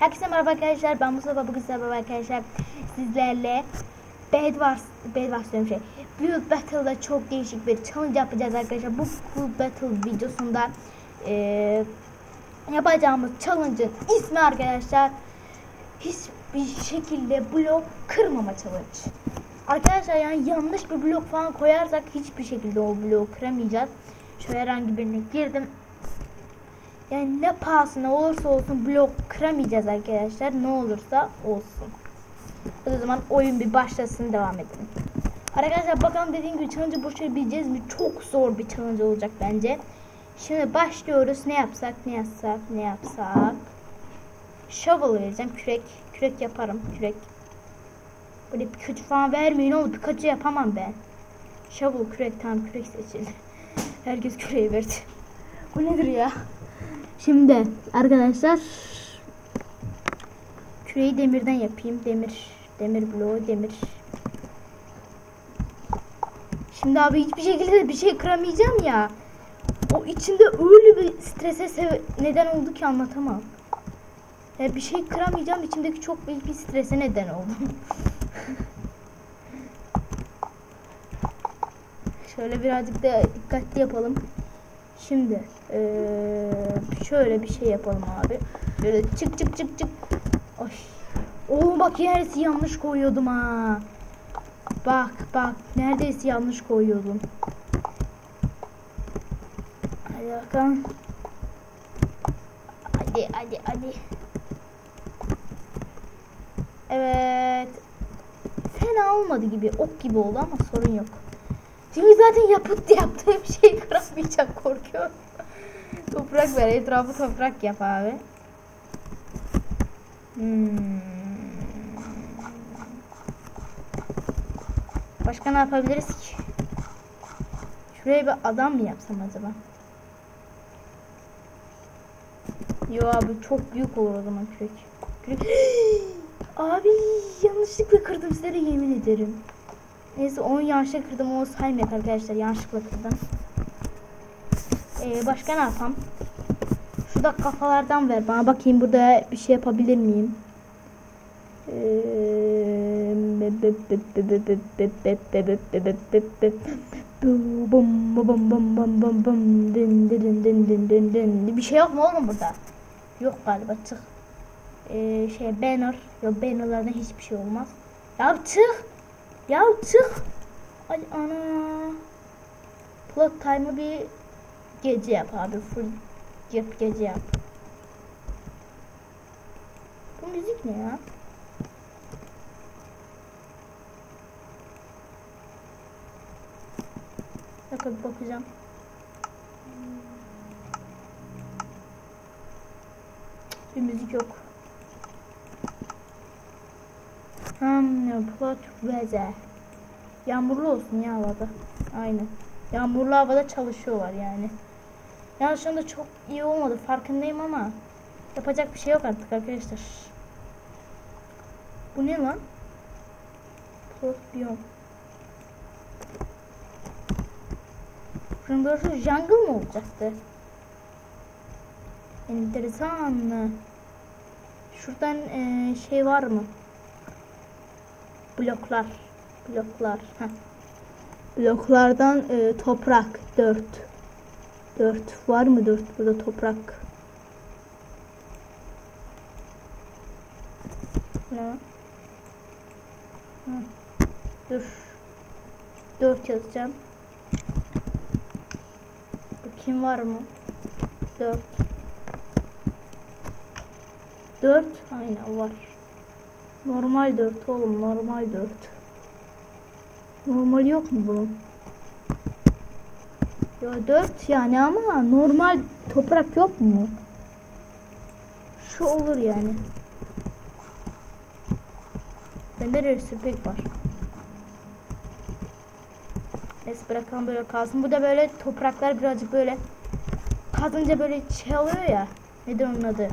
Herkese merhaba arkadaşlar. Ben Mustafa. Bugün sizlerle arkadaşlar sizlerle Bedwars, Bedwars diyorum şey. Blue Battle'da çok değişik bir challenge yapacağız arkadaşlar. Bu Blue Battle videosunda eee yapacağımız challenge'ın ismi arkadaşlar hiçbir şekilde blok kırmama challenge. Arkadaşlar yani yanlış bir blok falan koyarsak hiçbir şekilde o bloğu kıramayacağız. Şöyle herhangi birine girdim. Yani ne pahasına olursa olsun blok kıramayacağız arkadaşlar. Ne olursa olsun. O zaman oyun bir başlasın devam edelim. Arkadaşlar bakalım dediğim gibi challenge başarabileceğiz mi? Çok zor bir challenge olacak bence. Şimdi başlıyoruz. Ne yapsak, ne yapsak, ne yapsak. Shovel vereceğim. Kürek. Kürek yaparım. Kürek. Böyle Pikachu falan vermeyin oğlum. Pikachu yapamam ben. Shovel, kürek. Tamam kürek seçildi. Herkes küreği verdi. Bu nedir ya? Şimdi arkadaşlar küreği demirden yapayım. Demir, demir bloğu, demir. Şimdi abi hiçbir şekilde bir şey kıramayacağım ya. O içinde öyle bir strese neden oldu ki anlatamam. Ya bir şey kıramayacağım içimdeki çok büyük bir strese neden oldum. Şöyle birazcık da dikkatli yapalım. Şimdi eee, şöyle bir şey yapalım abi. Böyle çık çık çık çık. Ay. Oo bak yerisi yanlış koyuyordum ha. Bak bak neredeyse yanlış koyuyordum. Hadi bakalım. Hadi hadi hadi. Evet. Fena olmadı gibi. Ok gibi oldu ama sorun yok. Çünkü zaten yapıt yaptığım şey kıramayacağım korkuyorum. Toprak ver. Etrafı toprak yap abi. Hmm. Başka ne yapabiliriz ki? Şuraya bir adam mı yapsam acaba? Yo abi çok büyük olur o zaman kürek. Kürek. abi yanlışlıkla kırdım size de yemin ederim. Neyse onu yanlışlıkla kırdım o saymayak arkadaşlar yanlışlıkla kırdım. Ee, başka ne yapam? Şurada kafalardan ver bana bakayım burada bir şey yapabilir miyim? Din bir şey yok mu oğlum burada? Yok galiba çık. Ee, şey banner. Yok bannerlardan hiçbir şey olmaz. Ya çık. Ya çık. Ay ana. Plot time'ı bir gece yap abi. Full yap gece yap. Bu müzik ne ya? Bir bakacağım. Bir müzik yok. Hmm, plot weather. Yağmurlu olsun ya havada. Aynen. Yağmurlu havada çalışıyorlar yani. Yani şu anda çok iyi olmadı farkındayım ama yapacak bir şey yok artık arkadaşlar. Bu ne lan? Plot biyom. Şunun burası jungle mı olacaktı? Enteresan. Şuradan e, şey var mı? Bloklar. Bloklar. Heh. Bloklardan e, toprak. Dört. Dört. Var mı dört? Burada toprak. Ne? Hı. Dur. Dört yazacağım. Bakayım var mı? Dört. Dört. Aynen var. Normal 4 oğlum normal 4. Normal yok mu bunun? Ya 4 yani ama normal toprak yok mu? Şu olur yani. Bende resipek var. Neyse bırakalım böyle kalsın. Bu da böyle topraklar birazcık böyle kazınca böyle şey oluyor ya. Nedir onun adı?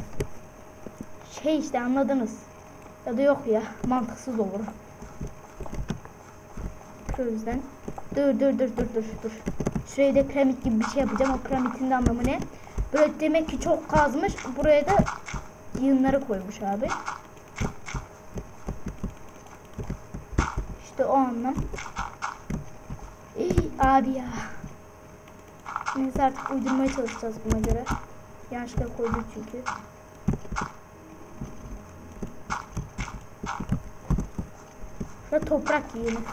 Şey işte anladınız. Ya da yok ya mantıksız olur. O yüzden dur dur dur dur dur dur. Şuraya da piramit gibi bir şey yapacağım. O piramitin de anlamı ne? Böyle demek ki çok kazmış. Buraya da yığınlara koymuş abi. İşte o anlam. Ey, abi ya. Neyse artık uydurmaya çalışacağız buna göre. Yanlışlıkla koyduk çünkü. Şurada toprak yiyelim.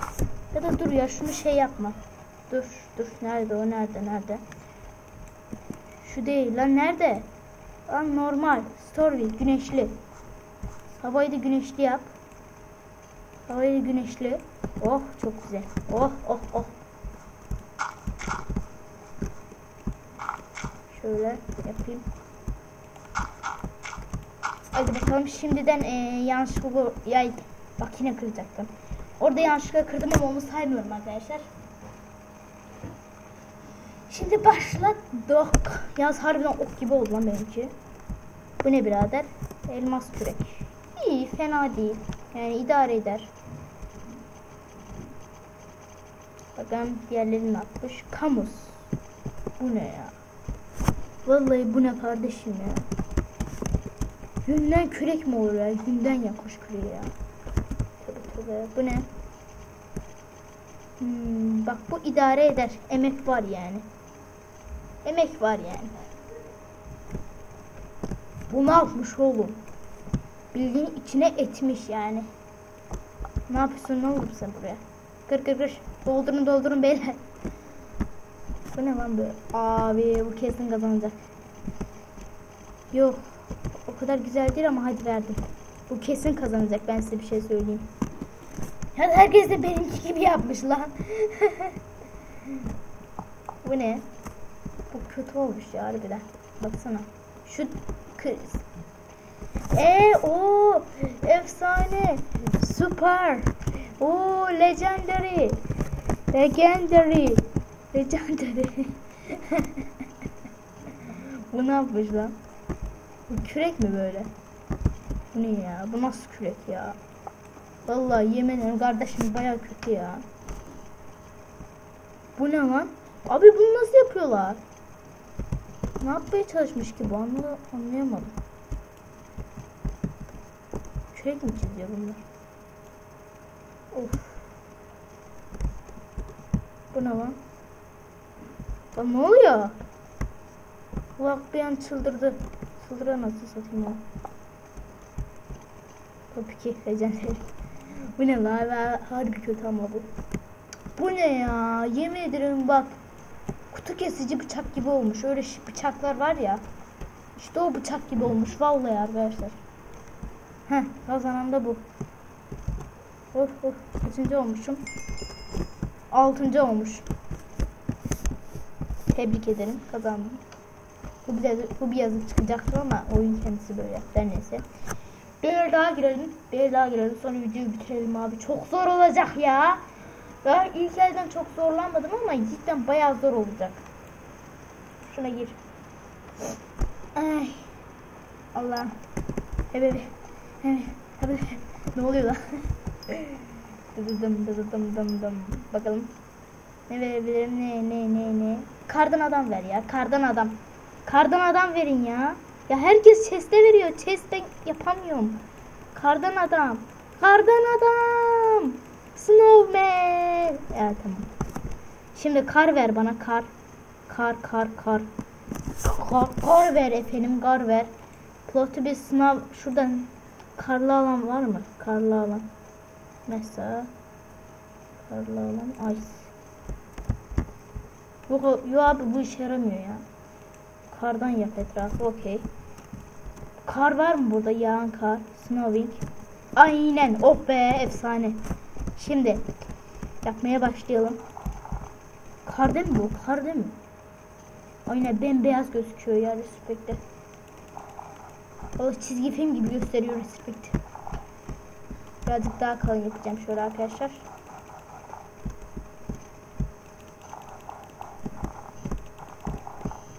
Ya da dur ya şunu şey yapma. Dur dur nerede o nerede nerede? Şu değil lan nerede? Lan normal. Story güneşli. Havayı da güneşli yap. Havayı da güneşli. Oh çok güzel. Oh oh oh. Şöyle yapayım. Hadi bakalım şimdiden e, yanlışlıkla yay bak yine kıracaktım. Orada yanlışlıkla kırdım ama onu saymıyorum arkadaşlar. Şimdi başladık. Yalnız harbiden ok gibi oldu lan benimki. Bu ne birader? Elmas kürek. İyi fena değil. Yani idare eder. Bakalım diğerleri ne yapmış. Kamus. Bu ne ya? Vallahi bu ne kardeşim ya? Yünden kürek mi olur ya? Yünden yapmış küreği ya. Tövbe tövbe. Bu ne? Hmm, bak bu idare eder. Emek var yani. Emek var yani. Bu ne yapmış oğlum? Bildiğin içine etmiş yani. Ne yapıyorsun ne oğlum sen buraya? Kır kır kır. Doldurun doldurun beyler. Bu ne lan böyle? Abi bu kesin kazanacak. Yok. O kadar güzel değil ama hadi verdim. Bu kesin kazanacak ben size bir şey söyleyeyim. Ya herkes de benimki gibi yapmış lan. bu ne? Bu kötü olmuş ya harbiden. Baksana. Şu kız. Eee o efsane. Süper. O legendary. Legendary. Legendary. bu ne yapmış lan? Bu kürek mi böyle? Bu ne ya? Bu nasıl kürek ya? Vallahi yemin ederim kardeşim baya kötü ya. Bu ne lan? Abi bunu nasıl yapıyorlar? Ne yapmaya çalışmış ki bu anla anlayamadım. Kürek mi çiziyor bunlar? Of. Bu ne lan? Lan ne oluyor? Kulak bir an çıldırdı. Çıldıra nasıl satayım ya? Top 2 legendary. bu ne la? la harbi kötü ama bu. Bu ne ya? Yemin ederim bak. Kutu kesici bıçak gibi olmuş. Öyle bıçaklar var ya. İşte o bıçak gibi olmuş. Vallahi arkadaşlar. Heh kazanan da bu. Of of. Kaçıncı olmuşum? Altıncı olmuş. Tebrik ederim. Kazandım. Bu bir, yazı, bu bir yazı çıkacaktır ama oyun kendisi böyle. Her neyse. Bir daha girelim. Bir daha girelim. Sonra videoyu bitirelim abi. Çok zor olacak ya. Ben ilk elden çok zorlanmadım ama cidden bayağı zor olacak. Şuna gir. Ay. Allah. Evet. Evet. Ne oluyor lan? dım dım dım dım dım. Bakalım. Ne verebilirim? Ne ne ne ne? Kardan adam ver ya. Kardan adam. Kardan adam verin ya. Ya herkes chest'e veriyor. Chest ben yapamıyorum. Kardan adam. Kardan adam. Snowman. Evet tamam. Şimdi kar ver bana kar. Kar kar kar. Kar, kar ver efendim kar ver. Plotu bir sınav şuradan karlı alan var mı? Karlı alan. Mesela karlı alan ice. Yok, yok abi bu işe yaramıyor ya. Kardan yap etrafı okey. Kar var mı burada yağan kar? Snowing. Aynen oh be efsane. Şimdi yapmaya başlayalım. Kar değil mi bu? Kar değil mi? Aynen bembeyaz gözüküyor ya Respect'te. Valla çizgi film gibi gösteriyor Respect. Birazcık daha kalın yapacağım şöyle arkadaşlar.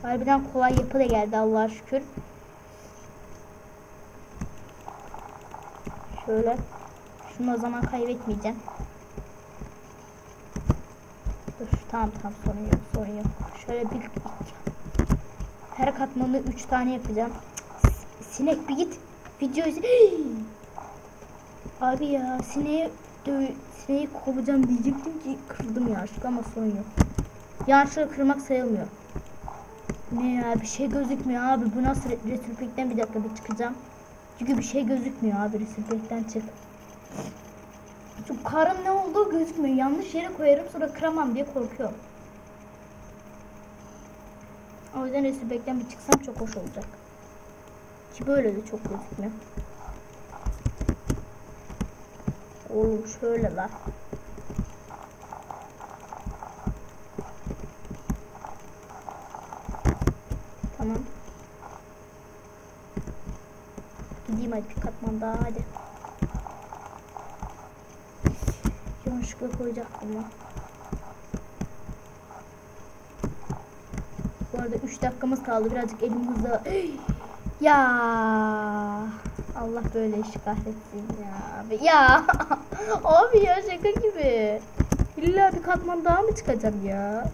Harbiden kolay yapı da geldi Allah'a şükür. Şöyle. Şunu o zaman kaybetmeyeceğim. Dur tamam tamam sorun yok sorun yok. Şöyle bir her katmanı 3 tane yapacağım. Sinek bir git. Video iz- Abi ya sineği sineği kovacağım diyecektim ki kırdım yanlışlıkla ama sorun yok. Yanlışlıkla kırmak sayılmıyor. Ne ya bir şey gözükmüyor abi bu nasıl re- Resulpek'ten bir dakika bir çıkacağım. Çünkü bir şey gözükmüyor abi Resulpek'ten çık. Şu karın ne olduğu gözükmüyor. Yanlış yere koyarım sonra kıramam diye korkuyorum. O yüzden Resulpek'ten bir çıksam çok hoş olacak. Ki böyle de çok gözükmüyor. Oğlum şöyle la. Tamam. Gideyim hadi bir katman daha hadi. Yanlışlıkla koyacaktım ya. Bu arada 3 dakikamız kaldı. Birazcık elim hızlı. ya Allah böyle işi kahretsin ya. Ya abi ya şaka gibi. İlla bir katman daha mı çıkacağım ya?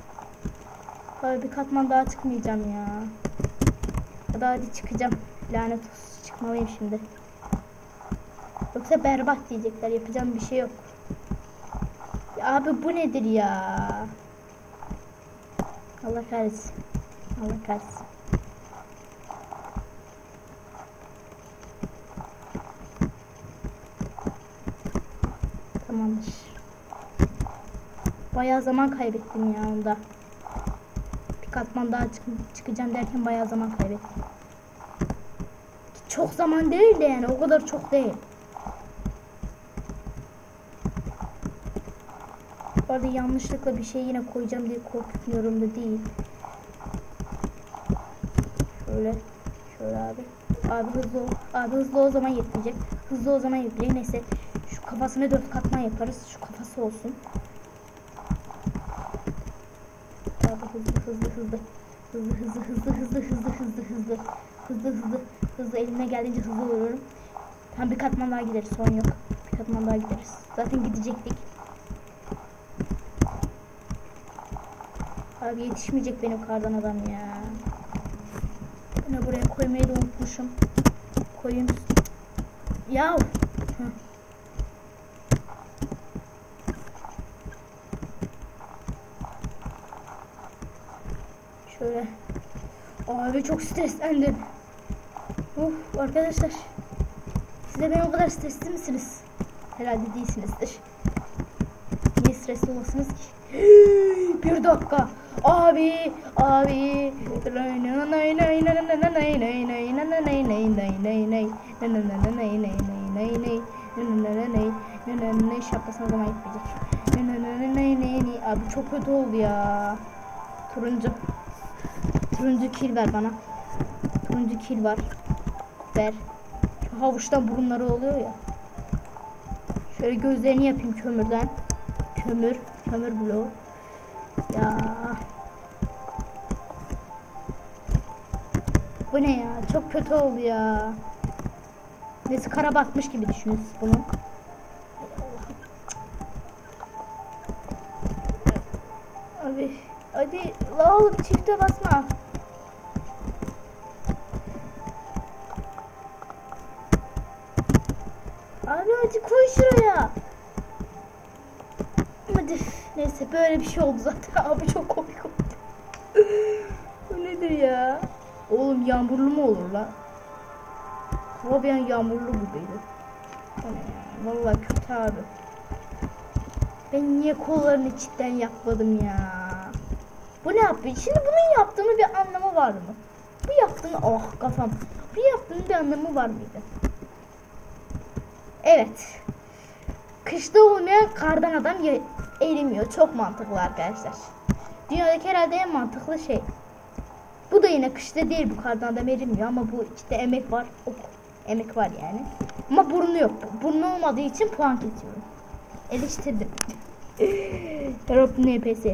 Abi bir katman daha çıkmayacağım ya. Hadi hadi çıkacağım. Lanet olsun çıkmalıyım şimdi. Yoksa berbat diyecekler. Yapacağım bir şey yok. Abi bu nedir ya? Allah kahretsin. Allah kahretsin. Tamamdır. Bayağı zaman kaybettim ya onda. Bir katman daha çık- çıkacağım derken bayağı zaman kaybettim. Çok zaman değil de yani o kadar çok değil. Bu arada yanlışlıkla bir şey yine koyacağım diye korkmuyorum da değil. Şöyle. Şöyle abi. Abi hızlı ol. Abi hızlı o zaman yetmeyecek. Hızlı o zaman yetmeyecek. Neyse. Şu kafasını dört katman yaparız. Şu kafası olsun. Abi hızlı hızlı hızlı. Hızlı hızlı hızlı hızlı hızlı hızlı hızlı. Hızlı hızlı hızlı eline geldiğince hızlı vuruyorum. Tam bir katman daha gideriz. Son yok. Bir katman daha gideriz. Zaten gidecektik. Abi yetişmeyecek benim kardan adam ya. Bunu buraya koymayı da unutmuşum. Koyayım. Ya. Şöyle. Abi çok streslendim. Of arkadaşlar. Siz de benim o kadar stresli misiniz? Herhalde değilsinizdir. Niye stresli olasınız ki? Bir dakika. Abi, abi. Şapkasına zaman gitmeyecek. Abi çok kötü oldu ya. Turuncu. Turuncu kil ver bana. Turuncu kil var. Ver. Şu havuçtan burunları oluyor ya. Şöyle gözlerini yapayım kömürden. Kömür. Kömür bloğu. Ya. Ne ya? Çok kötü oldu ya. Neyse kara batmış gibi düşünün bunu. Abi hadi la oğlum çifte basma. Abi hadi koy şuraya. Hadi neyse böyle bir şey oldu zaten abi çok komik oldu. Bu nedir ya? Oğlum yağmurlu mu olur la? Hava bir an yağmurlu gibiydi. Vallahi kötü abi. Ben niye kollarını içten yapmadım ya? Bu ne yapıyor? Şimdi bunun yaptığının bir anlamı var mı? Bu yaptığın oh kafam. Bu yaptığının bir anlamı var mıydı? Evet. Kışta olmayan kardan adam erimiyor. Çok mantıklı arkadaşlar. Dünyadaki herhalde en mantıklı şey. Bu da yine kışta değil bu kardan adam erimiyor ama bu işte emek var. Oh, emek var yani. Ama burnu yok. Burnu olmadığı için puan kesiyorum. Eleştirdim. Rabbim NPS.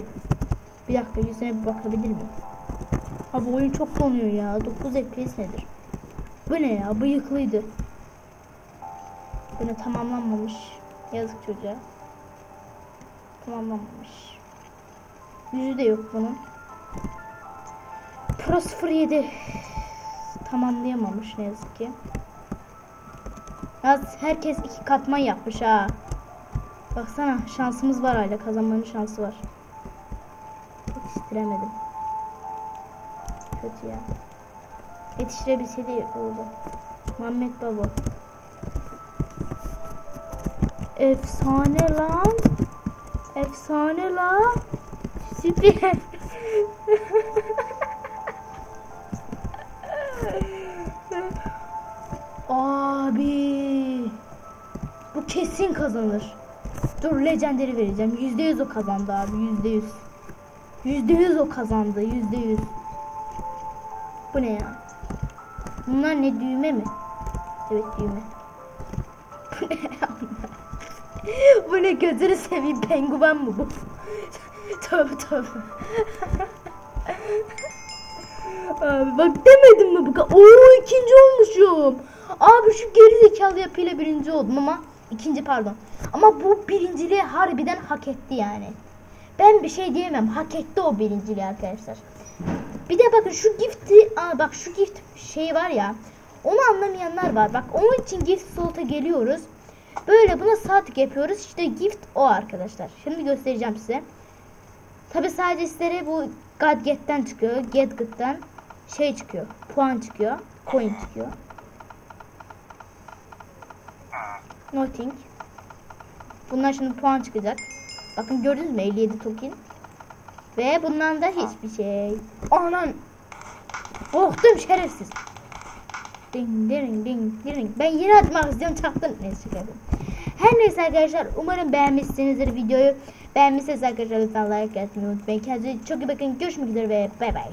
Bir dakika yüzüne bir bakabilir miyim? Abi oyun çok donuyor ya. 9 FPS nedir? Bu ne ya? Bıyıklıydı. Bunu tamamlanmamış. Yazık çocuğa. Tamamlanmamış. Yüzü de yok bunun. Pro 07 tamamlayamamış ne yazık ki. Yaz herkes iki katman yapmış ha. Baksana şansımız var hala kazanmanın şansı var. Yetiştiremedim. Kötü ya. Yetiştirebilseydi oldu. Muhammed Baba. Efsane lan. Efsane lan. Süper. Abi. Bu kesin kazanır. Dur legendary vereceğim. Yüzde yüz o kazandı abi. Yüzde yüz. Yüzde yüz o kazandı. Yüzde yüz. Bu ne ya? Bunlar ne düğme mi? Evet düğme. Bu ne ya? bu ne gözünü seveyim penguen mi bu? tövbe tövbe. Abi bak demedim mi bu kadar? Oo ikinci olmuşum. Abi şu geri zekalı yapıyla birinci oldum ama ikinci pardon. Ama bu birinciliği harbiden hak etti yani. Ben bir şey diyemem. Hak etti o birinciliği arkadaşlar. Bir de bakın şu gifti, aa bak şu gift şey var ya. Onu anlamayanlar var. Bak onun için gift slot'a geliyoruz. Böyle buna sağ yapıyoruz. İşte gift o arkadaşlar. Şimdi göstereceğim size. Tabi sadece sizlere bu gadget'ten çıkıyor. Gadget'ten şey çıkıyor. Puan çıkıyor. Coin çıkıyor. Nothing. Bunlar şimdi puan çıkacak. Bakın gördünüz mü 57 token. Ve bundan da hiçbir şey. Anan. Korktum şerefsiz. Ding ding ding ding. Ben yine atmak istiyorum çaktım. Neyse çıkardım. Her neyse arkadaşlar umarım beğenmişsinizdir videoyu. Beğenmişseniz arkadaşlar lütfen like atmayı unutmayın. Kendinize çok iyi bakın. Görüşmek üzere ve bay bay.